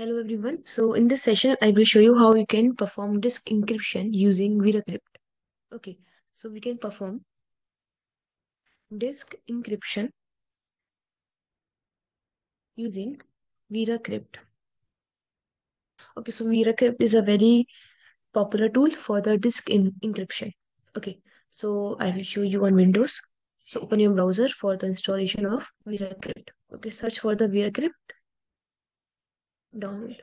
Hello everyone. So in this session, I will show you how you can perform disk encryption using VeraCrypt. Okay, so we can perform disk encryption using VeraCrypt. Okay, so VeraCrypt is a very popular tool for the disk in encryption. Okay, so I will show you on Windows. So open your browser for the installation of VeraCrypt. Okay, search for the VeraCrypt. Download.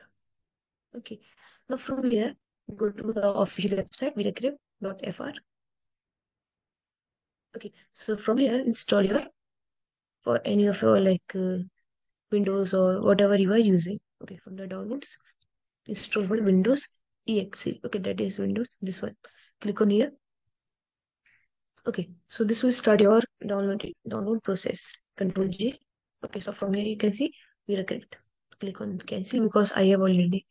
Okay, now from here, go to the official website veracrypt.fr. Okay, so from here, install your for any of your like uh, Windows or whatever you are using. Okay, from the downloads, install for Windows exe. Okay, that is Windows. This one. Click on here. Okay, so this will start your download download process. Control J. Okay, so from here you can see VeraCrypt. Click on cancel because I have already.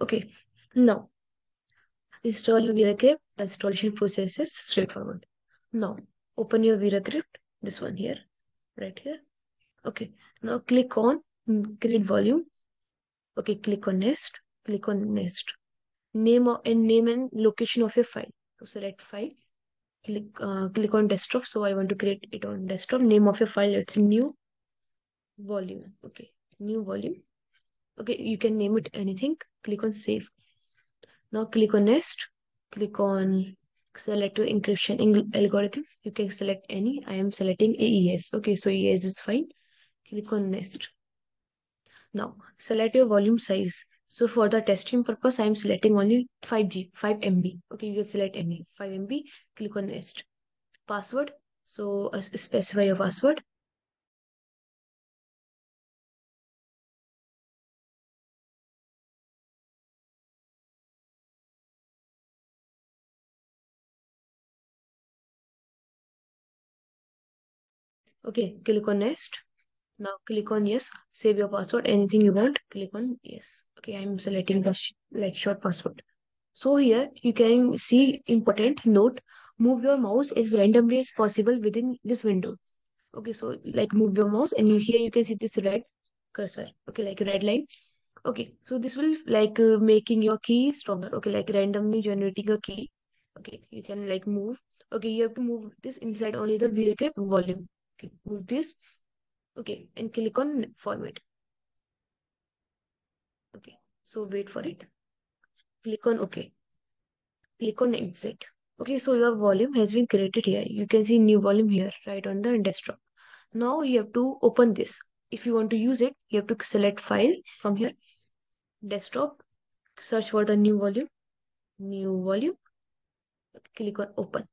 Okay, now install your VeraCrypt. The installation process is straightforward. Now open your VeraCrypt. This one here, right here. Okay, now click on create volume. Okay, click on nest. Click on nest. Name and name and location of your file. So select file. Click uh, click on desktop. So I want to create it on desktop. Name of your file. It's new volume. Okay, new volume. Okay, you can name it anything. Click on save. Now click on nest. Click on select your encryption algorithm. You can select any. I am selecting AES. Okay, so AES is fine. Click on nest. Now select your volume size. So for the testing purpose, I am selecting only 5G, 5 MB. Okay, you can select any 5 MB. Click on nest. Password. So uh, specify your password. Okay, click on next. Now click on yes, save your password, anything you want, click on yes. Okay, I'm selecting the sh like short password. So here you can see important note, move your mouse as randomly as possible within this window. Okay, so like move your mouse and here you can see this red cursor. Okay, like red line. Okay, so this will like uh, making your key stronger. Okay, like randomly generating a key. Okay, you can like move. Okay, you have to move this inside only the VeraCrypt volume. Okay, move this. Okay, and click on format. Okay, so wait for it. Click on OK. Click on exit. Okay, so your volume has been created here. You can see new volume here, right on the desktop. Now you have to open this. If you want to use it, you have to select file from here, desktop, search for the new volume, new volume, click on open.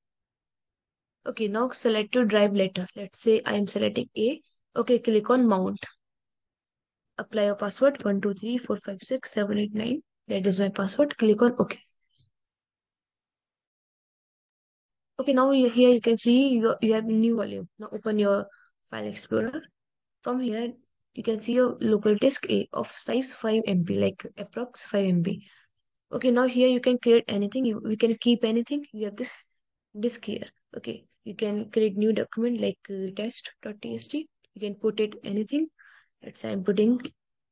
Okay, now select your drive letter. Let's say I am selecting A. Okay, click on mount. Apply your password 1, 2, 3, 4, 5, 6, 7, 8, 9. That is my password. Click on OK. Okay, now you, here you can see you, you have new volume. Now open your file explorer. From here, you can see your local disk A of size 5 MB, like approx 5 MB. Okay, now here you can create anything. You, you can keep anything. You have this disk here. Okay, you can create new document like uh, test.txt. You can put it anything. Let's say I'm putting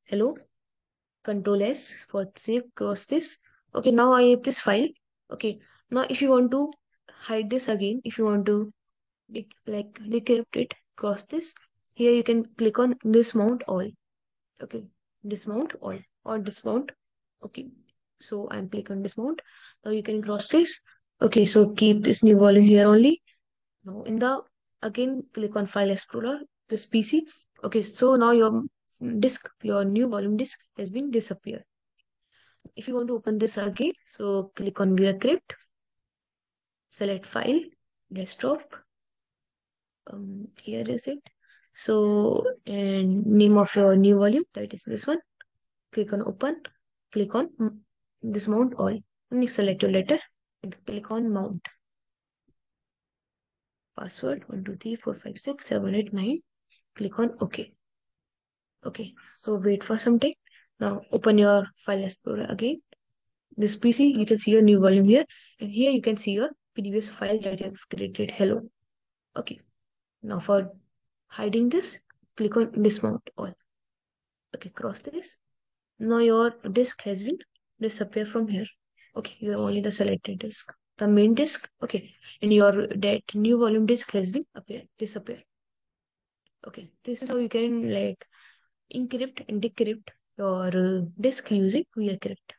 hello. Control S for save. Cross this. Okay, now I have this file. Okay, now if you want to hide this again, if you want to like decrypt it, cross this. Here you can click on dismount all. Okay, dismount all or dismount. Okay, so I'm clicking on dismount. Now you can cross this. Okay, so keep this new volume here only. Now in the again click on file explorer, this PC. Okay, so now your disk, your new volume disk has been disappeared. If you want to open this again, so click on VeraCrypt, select file, desktop. Um, here is it. So and name of your new volume that is this one. Click on open. Click on dismount all. And select your letter and click on mount password 1 2 3 4 5 6 7 8 9 click on ok. Okay so wait for some time. Now open your file explorer again. This pc you can see your new volume here. And here you can see your previous file that you have created. Hello. Okay now for hiding this click on dismount all. Okay cross this. Now your disk has been disappear from here. Okay you have only the selected disk the main disk okay and your that new volume disk has been appear disappear. Okay this is how you can like encrypt and decrypt your uh, disk using VeraCrypt